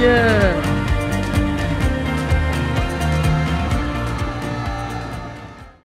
Yeah.